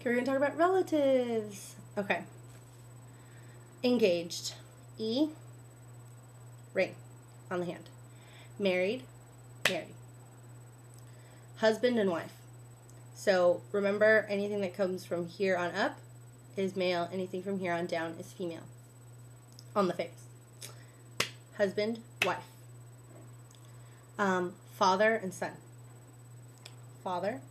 Okay, we're gonna talk about relatives. Okay. Engaged. E. Ring on the hand. Married. Married. Husband and wife. So remember, anything that comes from here on up is male. Anything from here on down is female. On the face. Husband, wife. Um, father and son. Father.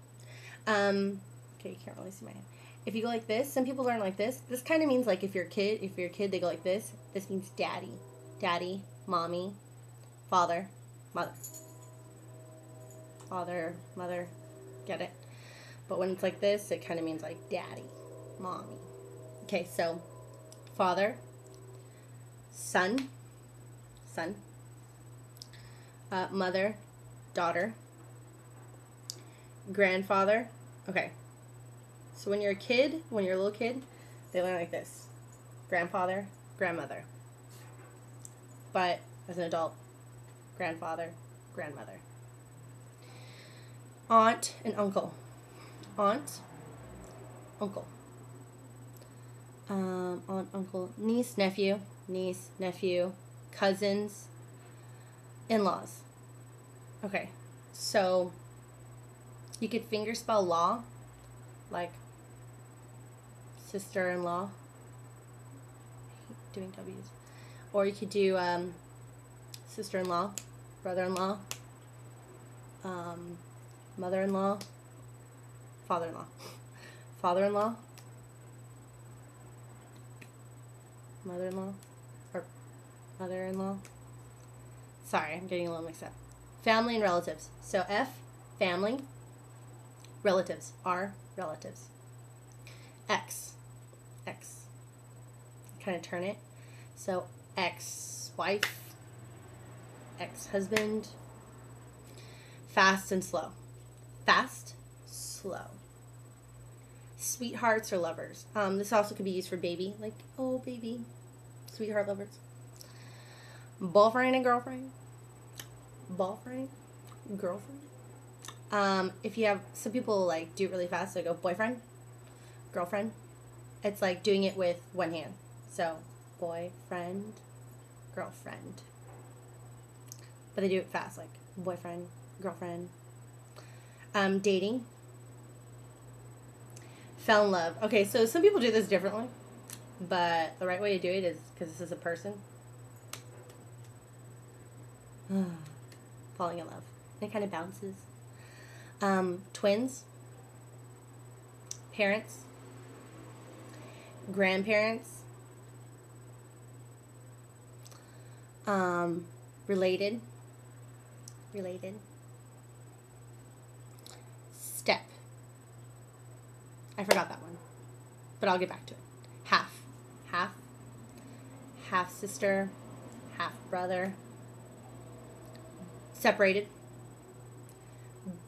Um, okay, you can't really see my hand. If you go like this, some people learn like this. This kind of means like if you're a kid, if you're a kid, they go like this. This means daddy, daddy, mommy, father, mother. Father, mother, get it? But when it's like this, it kind of means like daddy, mommy. Okay, so father, son, son, uh, mother, daughter, grandfather. Okay, so when you're a kid, when you're a little kid, they learn like this grandfather, grandmother. But as an adult, grandfather, grandmother. Aunt and uncle. Aunt, uncle. Um, aunt, uncle, niece, nephew, niece, nephew, cousins, in laws. Okay, so you could finger spell law, like sister in law. Doing W's. Or you could do um, sister in law, brother in law, um, mother in law, father in law, father in law, mother in law, or mother in law. Sorry, I'm getting a little mixed up. Family and relatives. So F, family, relatives, R, relatives. X, X. Kind of turn it. So ex wife, ex husband. Fast and slow. Fast, slow. Sweethearts or lovers. Um, this also could be used for baby, like, oh, baby. Sweetheart lovers. Boyfriend and girlfriend. Boyfriend, girlfriend. Um, if you have some people like do it really fast, they go boyfriend, girlfriend. It's like doing it with one hand. So boyfriend, girlfriend. But they do it fast, like boyfriend, girlfriend. Um, dating. Fell in love. Okay, so some people do this differently, but the right way to do it is because this is a person. Falling in love. It kind of bounces. Um, twins. Parents. Grandparents. Um, related. Related. Step. I forgot that one. But I'll get back to it. Half. Half. Half sister. Half brother. Separated.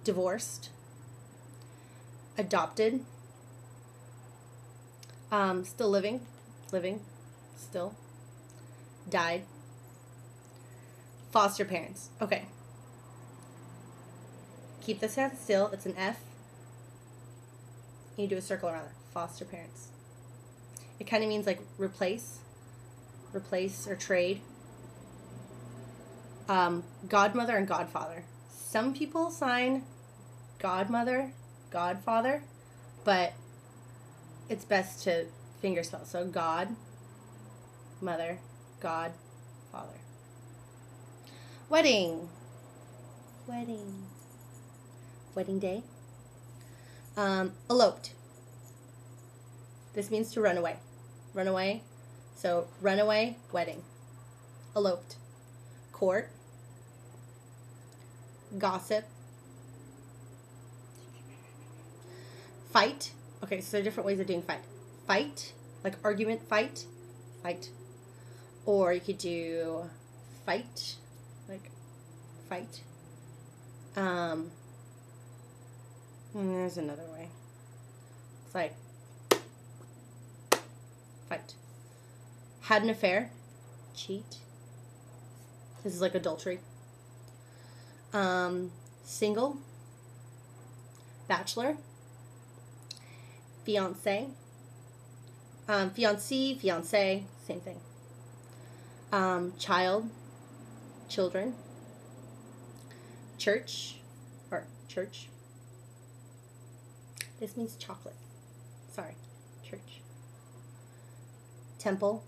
Divorced. Adopted. Um, still living. Living. Still. Died. Foster parents. Okay. Keep this hand still. It's an F. You do a circle around it. Foster parents. It kind of means like replace, replace or trade. Um, godmother and godfather. Some people sign godmother, godfather, but it's best to finger spell. So God, mother, God, father. Wedding. Wedding. Wedding day. Um, eloped. This means to run away. Run away. So runaway, wedding. Eloped. Court. Gossip. Fight. Okay, so there are different ways of doing fight. Fight, like argument, fight, fight. Or you could do fight, like fight. Um, and there's another way. It's like fight. Had an affair, cheat. This is like adultery. Um, single, bachelor, fiance. Um, fiancé, fiance, same thing. Um, child, children. Church, or church. This means chocolate. Sorry, church. Temple.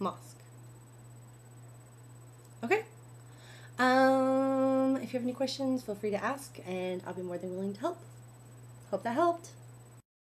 Mosque. Okay. Um, if you have any questions, feel free to ask, and I'll be more than willing to help. Hope that helped.